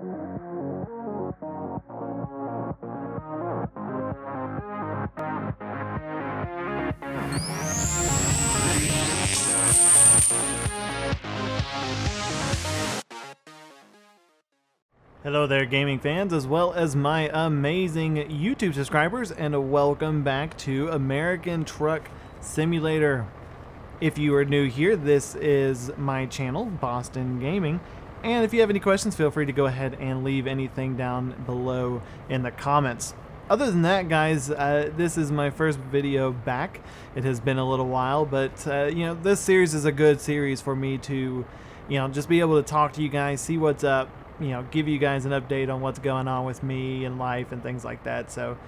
Hello there, gaming fans, as well as my amazing YouTube subscribers, and welcome back to American Truck Simulator. If you are new here, this is my channel, Boston Gaming, and if you have any questions, feel free to go ahead and leave anything down below in the comments. Other than that, guys, uh, this is my first video back. It has been a little while, but, uh, you know, this series is a good series for me to, you know, just be able to talk to you guys, see what's up, you know, give you guys an update on what's going on with me and life and things like that. So,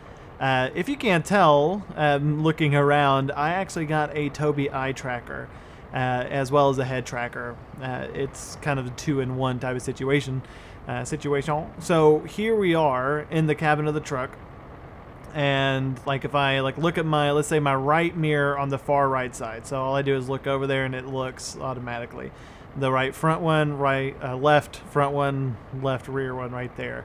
uh, if you can't tell, um, looking around, I actually got a Tobii eye tracker uh, as well as a head tracker. Uh, it's kind of a two-in-one type of situation. Uh, situation. So here we are in the cabin of the truck, and like if I like look at my let's say my right mirror on the far right side. So all I do is look over there, and it looks automatically the right front one, right uh, left front one, left rear one right there.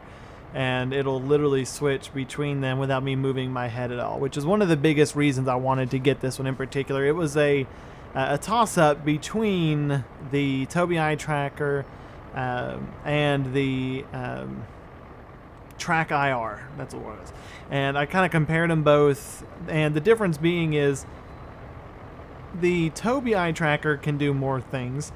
And it'll literally switch between them without me moving my head at all, which is one of the biggest reasons I wanted to get this one in particular. It was a a toss up between the Tobii Eye Tracker um, and the um, Track IR. That's what it was. And I kind of compared them both, and the difference being is the Tobii Eye Tracker can do more things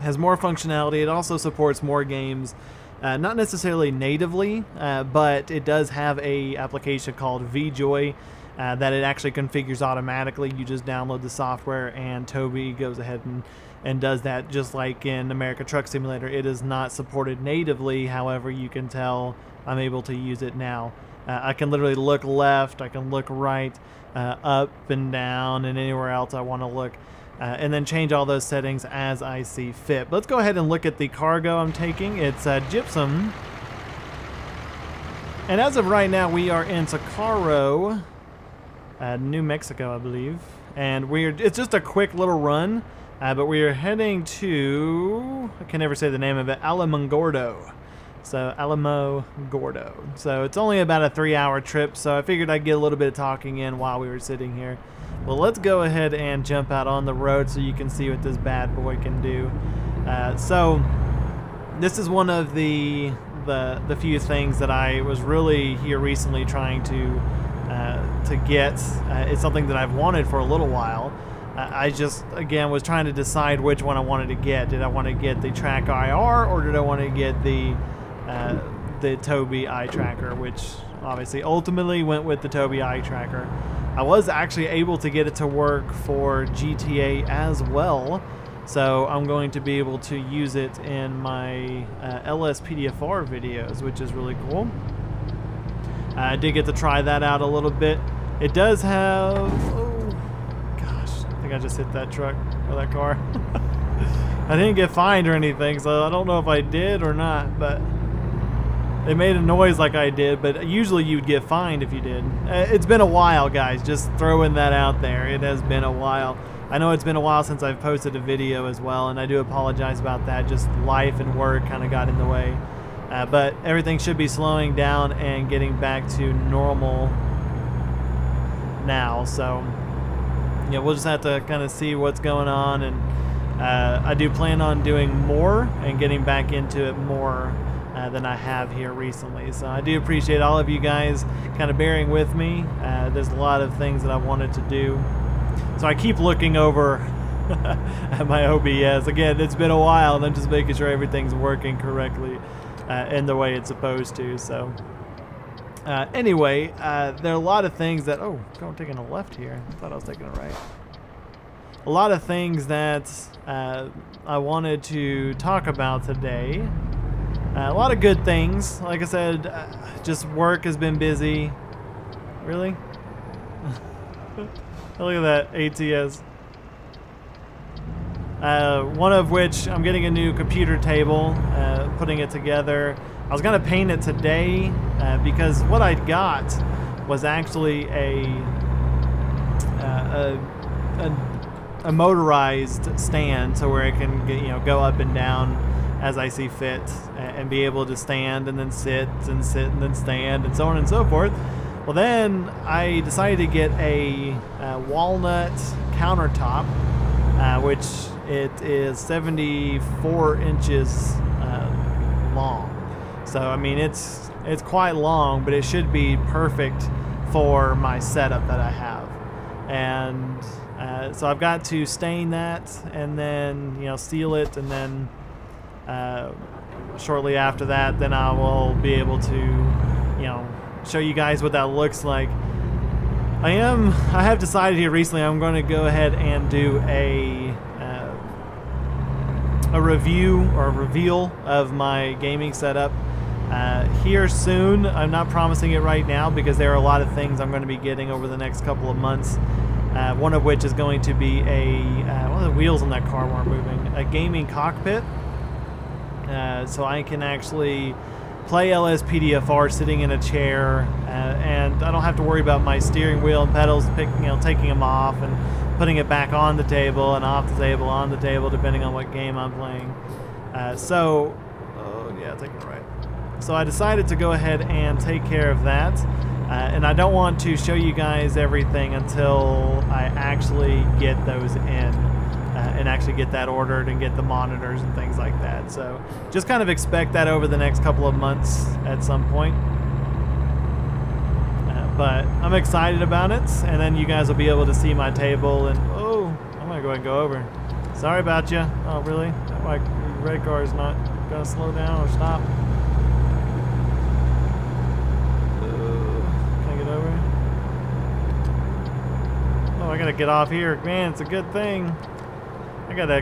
has more functionality. It also supports more games, uh, not necessarily natively, uh, but it does have a application called VJoy uh, that it actually configures automatically. You just download the software, and Tobii goes ahead and and does that just like in America Truck Simulator. It is not supported natively. However, you can tell I'm able to use it now. Uh, I can literally look left, I can look right, uh, up and down, and anywhere else I want to look uh, and then change all those settings as I see fit. But let's go ahead and look at the cargo I'm taking. It's uh, gypsum. And as of right now, we are in Socorro, uh, New Mexico, I believe. And we're it's just a quick little run, uh, but we are heading to, I can never say the name of it, Alamogordo. So Alamo Gordo. So it's only about a three hour trip, so I figured I'd get a little bit of talking in while we were sitting here. Well, let's go ahead and jump out on the road so you can see what this bad boy can do. Uh, so, this is one of the, the the few things that I was really here recently trying to uh, to get. Uh, it's something that I've wanted for a little while. Uh, I just again was trying to decide which one I wanted to get. Did I want to get the Track IR or did I want to get the uh, the Tobii eye tracker, which obviously ultimately went with the Tobii eye tracker. I was actually able to get it to work for GTA as well. So I'm going to be able to use it in my uh, LSPDFR videos, which is really cool. I did get to try that out a little bit. It does have... Oh, gosh. I think I just hit that truck or that car. I didn't get fined or anything, so I don't know if I did or not, but... It made a noise like I did, but usually you'd get fined if you did. Uh, it's been a while, guys. Just throwing that out there. It has been a while. I know it's been a while since I've posted a video as well, and I do apologize about that. Just life and work kind of got in the way. Uh, but everything should be slowing down and getting back to normal now. So, yeah, we'll just have to kind of see what's going on. And uh, I do plan on doing more and getting back into it more uh, than I have here recently. So I do appreciate all of you guys kind of bearing with me. Uh, there's a lot of things that I wanted to do. So I keep looking over at my OBS. Again, it's been a while and I'm just making sure everything's working correctly uh, in the way it's supposed to. So uh, anyway, uh, there are a lot of things that... Oh, I'm taking a left here. I thought I was taking a right. A lot of things that uh, I wanted to talk about today. Uh, a lot of good things. Like I said, uh, just work has been busy. Really? Look at that, ATS. One of which I'm getting a new computer table, putting it together. I was going to paint it today uh, because what I'd got was actually a, uh, a, a, a motorized stand so where it can get, you know go up and down as I see fit and be able to stand and then sit and sit and then stand and so on and so forth. Well, then I decided to get a, a walnut countertop, uh, which it is 74 inches uh, long. So I mean, it's it's quite long, but it should be perfect for my setup that I have. And uh, so I've got to stain that and then you know seal it, and then uh, shortly after that, then I will be able to you know show you guys what that looks like. I am, I have decided here recently I'm going to go ahead and do a, uh, a review or a reveal of my gaming setup uh, here soon. I'm not promising it right now because there are a lot of things I'm going to be getting over the next couple of months. Uh, one of which is going to be a, uh, one of the wheels on that car weren't moving, a gaming cockpit. Uh, so I can actually play LSPDFR sitting in a chair, uh, and I don't have to worry about my steering wheel and pedals, pick, you know, taking them off and putting it back on the table and off the table, on the table, depending on what game I'm playing. Uh, so, oh yeah, taking it right. So I decided to go ahead and take care of that. Uh, and I don't want to show you guys everything until I actually get those in uh, and actually get that ordered and get the monitors and things like that. So just kind of expect that over the next couple of months at some point. Uh, but I'm excited about it, and then you guys will be able to see my table. And oh, I'm gonna go ahead and go over. Sorry about you. Oh, really? My red car is not gonna slow down or stop. Uh, can I get over? Oh, I gotta get off here. Man, it's a good thing. I gotta,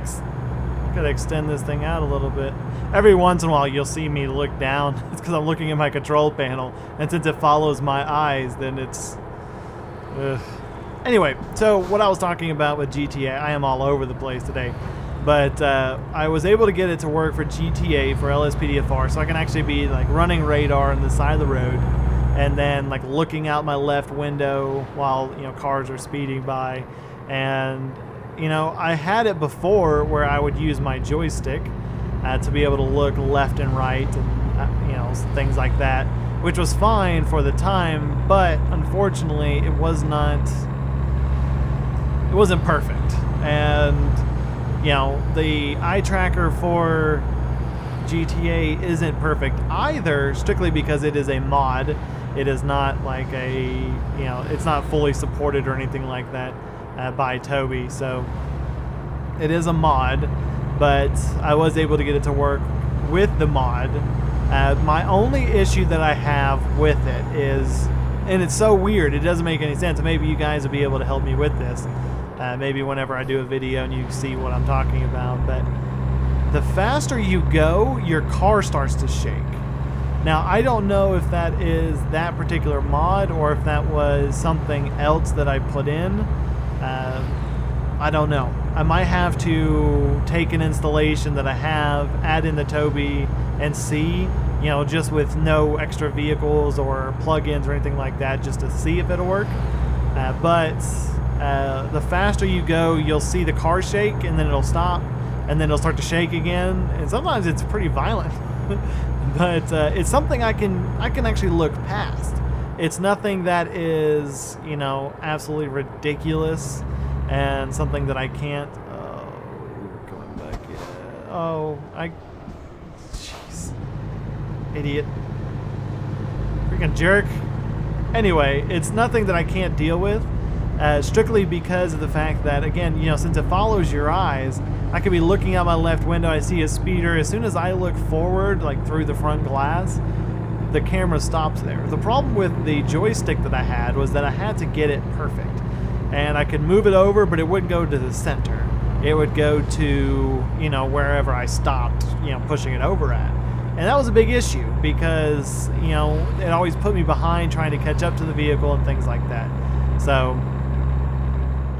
gotta extend this thing out a little bit. Every once in a while you'll see me look down. It's because I'm looking at my control panel. And since it follows my eyes, then it's... Ugh. Anyway, so what I was talking about with GTA, I am all over the place today. But uh, I was able to get it to work for GTA, for LSPDFR, so I can actually be like running radar on the side of the road and then like looking out my left window while you know cars are speeding by and you know, I had it before where I would use my joystick uh, to be able to look left and right and, uh, you know, things like that, which was fine for the time, but unfortunately it was not, it wasn't perfect. And, you know, the eye tracker for GTA isn't perfect either, strictly because it is a mod. It is not like a, you know, it's not fully supported or anything like that uh, by Tobii. So it is a mod, but I was able to get it to work with the mod. Uh, my only issue that I have with it is, and it's so weird, it doesn't make any sense. Maybe you guys will be able to help me with this. Uh, maybe whenever I do a video and you see what I'm talking about. But the faster you go, your car starts to shake. Now, I don't know if that is that particular mod or if that was something else that I put in. Um, I don't know. I might have to take an installation that I have, add in the Tobii, and see, you know, just with no extra vehicles or plugins or anything like that, just to see if it'll work. Uh, but uh, the faster you go, you'll see the car shake, and then it'll stop, and then it'll start to shake again. And sometimes it's pretty violent, but uh, it's something I can I can actually look past. It's nothing that is, you know, absolutely ridiculous and something that I can't. Oh, going back. Yeah. Oh, I. Jeez. Idiot. Freaking jerk. Anyway, it's nothing that I can't deal with. Uh, strictly because of the fact that, again, you know, since it follows your eyes, I could be looking out my left window, I see a speeder. As soon as I look forward, like through the front glass, the camera stops there. The problem with the joystick that I had was that I had to get it perfect. And I could move it over, but it wouldn't go to the center. It would go to, you know, wherever I stopped, you know, pushing it over at. And that was a big issue because, you know, it always put me behind trying to catch up to the vehicle and things like that. So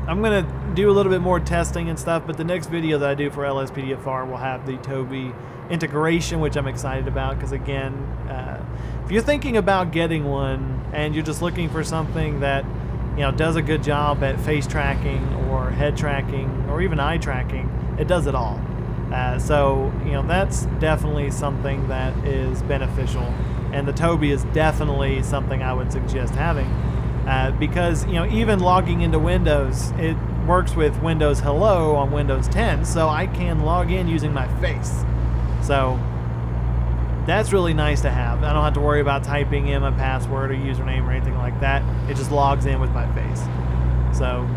I'm going to do a little bit more testing and stuff, but the next video that I do for LSPDFR will have the Tobii integration, which I'm excited about because, again, uh, if you're thinking about getting one and you're just looking for something that you know does a good job at face tracking or head tracking or even eye tracking, it does it all. Uh, so, you know, that's definitely something that is beneficial. And the Tobii is definitely something I would suggest having. Uh, because, you know, even logging into Windows, it works with Windows Hello on Windows 10, so I can log in using my face. So, that's really nice to have. I don't have to worry about typing in my password or username or anything like that. It just logs in with my face. So,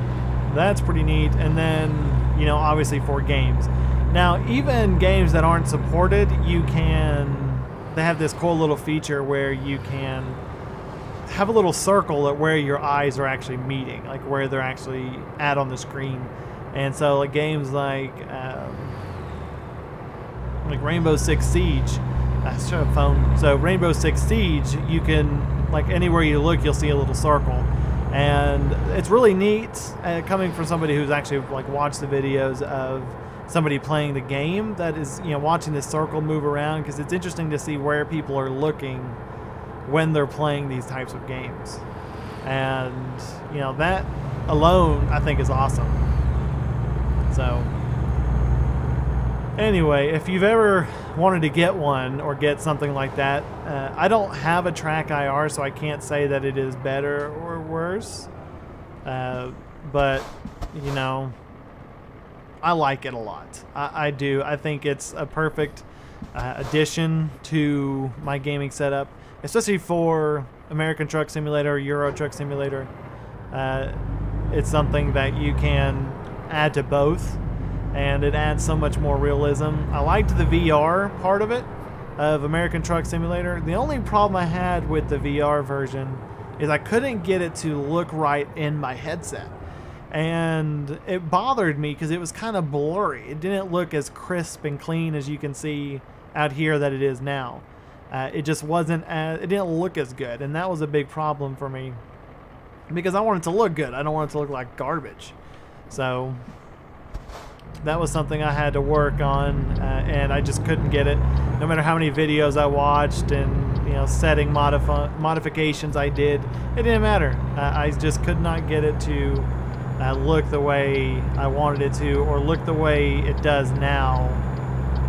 that's pretty neat. And then, you know, obviously for games. Now, even games that aren't supported, you can. They have this cool little feature where you can have a little circle at where your eyes are actually meeting, like where they're actually at on the screen. And so, like games like um, like Rainbow Six Siege, I should have phone. So Rainbow Six Siege, you can like anywhere you look, you'll see a little circle, and it's really neat uh, coming from somebody who's actually like watched the videos of somebody playing the game that is you know watching this circle move around because it's interesting to see where people are looking when they're playing these types of games and you know that alone i think is awesome so anyway if you've ever wanted to get one or get something like that uh, i don't have a TrackIR so i can't say that it is better or worse uh, but you know I like it a lot. I, I do. I think it's a perfect uh, addition to my gaming setup, especially for American Truck Simulator, Euro Truck Simulator. Uh, it's something that you can add to both, and it adds so much more realism. I liked the VR part of it of American Truck Simulator. The only problem I had with the VR version is I couldn't get it to look right in my headset and it bothered me because it was kind of blurry. It didn't look as crisp and clean as you can see out here that it is now. Uh, it just wasn't as, it didn't look as good, and that was a big problem for me because I wanted to look good. I don't want it to look like garbage. So that was something I had to work on, uh, and I just couldn't get it. No matter how many videos I watched and you know setting modifi modifications I did, it didn't matter. Uh, I just could not get it to uh, look the way I wanted it to, or look the way it does now,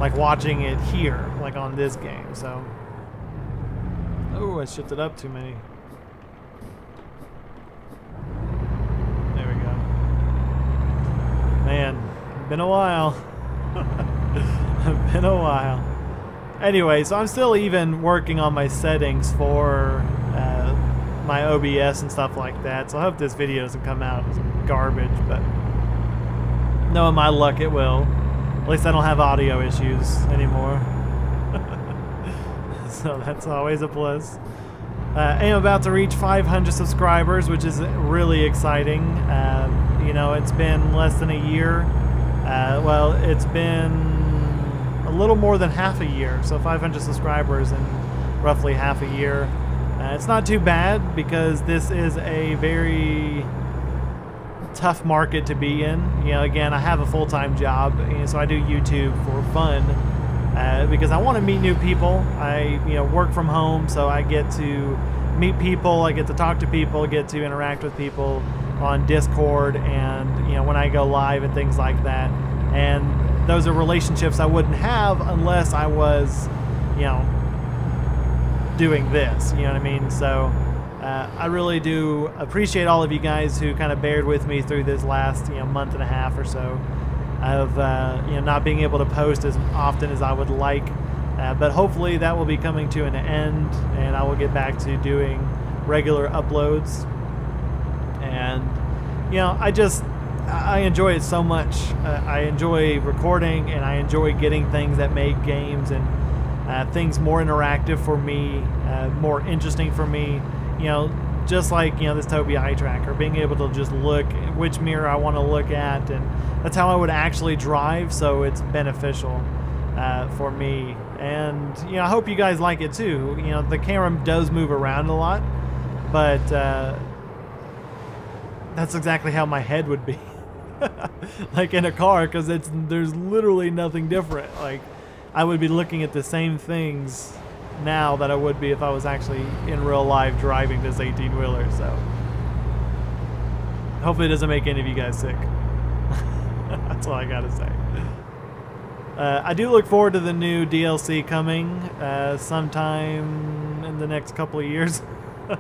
like watching it here, like on this game. So, oh, I shifted up too many. There we go. Man, been a while. been a while. Anyway, so I'm still even working on my settings for uh, my OBS and stuff like that. So I hope this video doesn't come out as garbage, but knowing my luck, it will. At least I don't have audio issues anymore. so that's always a plus. Uh, I am about to reach 500 subscribers, which is really exciting. Uh, you know, it's been less than a year. Uh, well, it's been a little more than half a year, so 500 subscribers in roughly half a year. Uh, it's not too bad because this is a very tough market to be in. You know, again, I have a full-time job, so I do YouTube for fun uh, because I want to meet new people. I, you know, work from home, so I get to meet people, I get to talk to people, get to interact with people on Discord, and you know, when I go live and things like that. And those are relationships I wouldn't have unless I was, you know, doing this. You know what I mean? So. Uh, I really do appreciate all of you guys who kind of bared with me through this last you know month and a half or so of uh, you know not being able to post as often as I would like. Uh, but hopefully that will be coming to an end, and I will get back to doing regular uploads. And you know, I just I enjoy it so much. Uh, I enjoy recording, and I enjoy getting things that make games and uh, things more interactive for me, uh, more interesting for me you know, just like you know this Tobii eye tracker, being able to just look which mirror I want to look at, and that's how I would actually drive. So it's beneficial uh, for me, and you know I hope you guys like it too. You know the camera does move around a lot, but uh, that's exactly how my head would be, like in a car, because it's there's literally nothing different. Like I would be looking at the same things now that I would be if I was actually in real life driving this 18 wheeler. So hopefully it doesn't make any of you guys sick. That's all I gotta say. Uh, I do look forward to the new DLC coming uh, sometime in the next couple of years.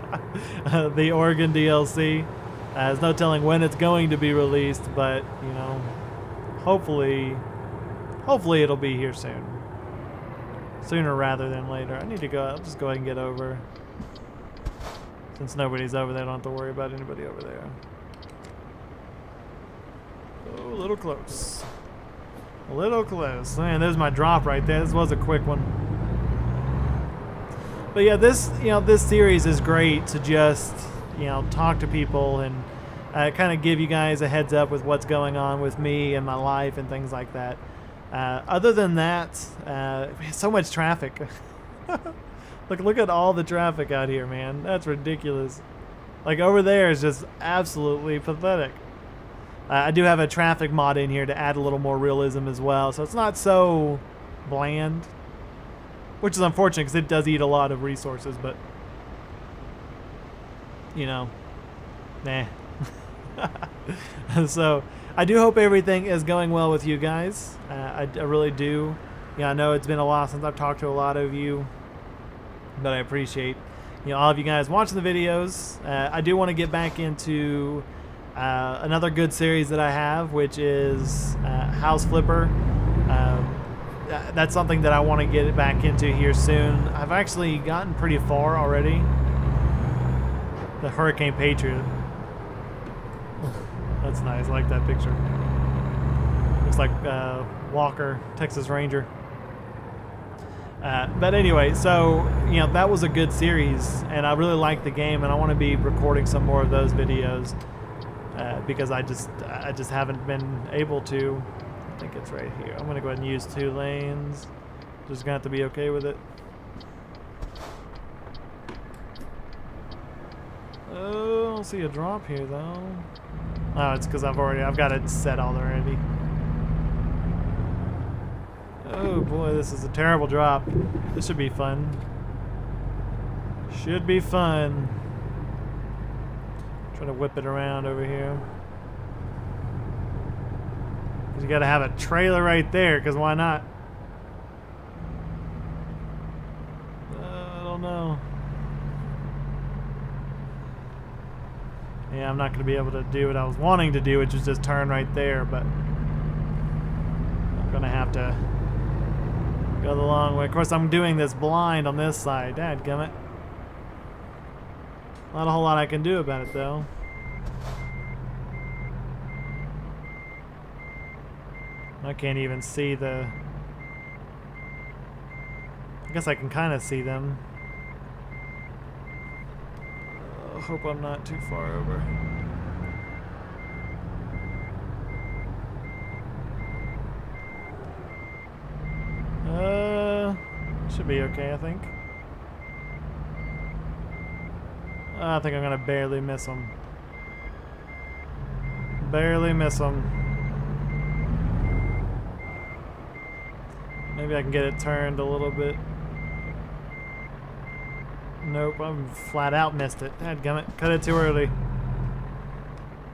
uh, the Oregon DLC. Uh, there's no telling when it's going to be released, but you know, hopefully, hopefully it'll be here soon. Sooner rather than later. I need to go. I'll just go ahead and get over. Since nobody's over there, I don't have to worry about anybody over there. Oh, a little close. A little close. Man, there's my drop right there. This was a quick one. But yeah, this you know this series is great to just you know talk to people and uh, kind of give you guys a heads up with what's going on with me and my life and things like that. Uh, other than that, uh, so much traffic. look, look at all the traffic out here, man. That's ridiculous. Like over there is just absolutely pathetic. Uh, I do have a traffic mod in here to add a little more realism as well, so it's not so bland. Which is unfortunate because it does eat a lot of resources, but... You know. Nah. so, I do hope everything is going well with you guys. Uh, I, I really do. Yeah, I know it's been a while since I've talked to a lot of you, but I appreciate you know all of you guys watching the videos. Uh, I do want to get back into uh, another good series that I have, which is uh, House Flipper. Um, that's something that I want to get back into here soon. I've actually gotten pretty far already. The Hurricane Patriot. That's nice. I like that picture. Looks like uh, Walker, Texas Ranger. Uh, but anyway, so you know that was a good series, and I really like the game, and I want to be recording some more of those videos uh, because I just I just haven't been able to. I think it's right here. I'm gonna go ahead and use two lanes. Just gonna have to be okay with it. Oh, I don't see a drop here though. Oh, it's because I've already I've got it set already. Oh boy, this is a terrible drop. This should be fun. Should be fun. Trying to whip it around over here. You gotta have a trailer right there, because why not? Uh, I don't know. Yeah, I'm not gonna be able to do what I was wanting to do, which is just turn right there, but I'm gonna have to go the long way. Of course, I'm doing this blind on this side. Dadgummit. Not a whole lot I can do about it, though. I can't even see the... I guess I can kind of see them. I uh, hope I'm not too far over. Uh, should be okay, I think. I think I'm gonna barely miss them. Barely miss them. Maybe I can get it turned a little bit. Nope, I'm flat out missed it. Dadgummit. Cut it too early.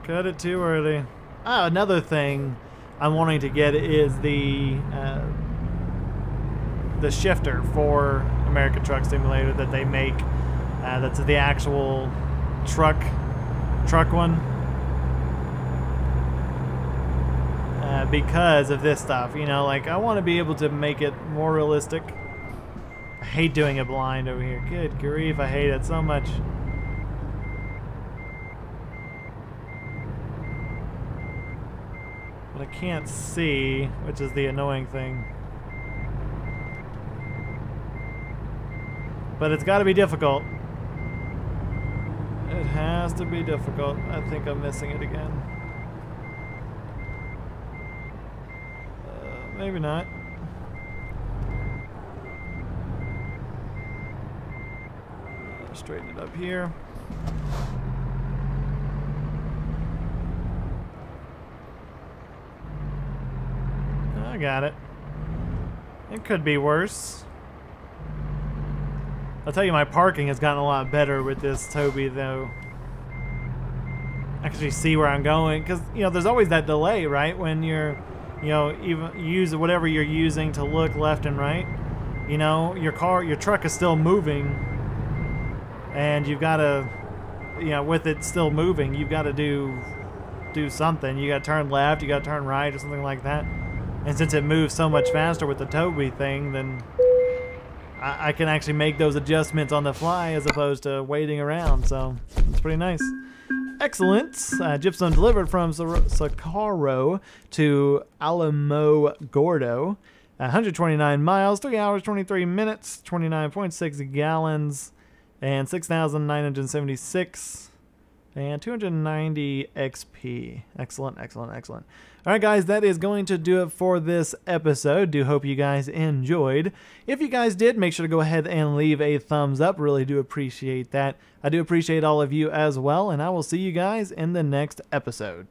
Cut it too early. Oh, another thing I'm wanting to get is the uh, the shifter for American Truck Simulator that they make uh, that's the actual truck truck one. Uh, because of this stuff, you know, like I want to be able to make it more realistic. Hate doing it blind over here. Good grief, I hate it so much. But I can't see, which is the annoying thing. But it's got to be difficult. It has to be difficult. I think I'm missing it again. Uh, maybe not. Uh, straighten it up here. I got it. It could be worse. I'll tell you, my parking has gotten a lot better with this Tobii, though. I actually see where I'm going, because, you know, there's always that delay, right? When you're you know, even use whatever you're using to look left and right. You know, your car, your truck is still moving, and you've got to, you know, with it still moving, you've got to do do something. You got to turn left, you got to turn right, or something like that. And since it moves so much faster with the Tobii thing, then I, I can actually make those adjustments on the fly as opposed to waiting around. So it's pretty nice. Excellent. Uh, gypsum delivered from Socorro to Alamogordo. 129 miles, 3 hours, 23 minutes, 29.6 gallons, and 6,976 and 290 XP. Excellent, excellent, excellent. All right, guys, that is going to do it for this episode. Do hope you guys enjoyed. If you guys did, make sure to go ahead and leave a thumbs up. Really do appreciate that. I do appreciate all of you as well, and I will see you guys in the next episode.